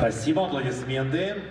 Спасибо, аплодисменты.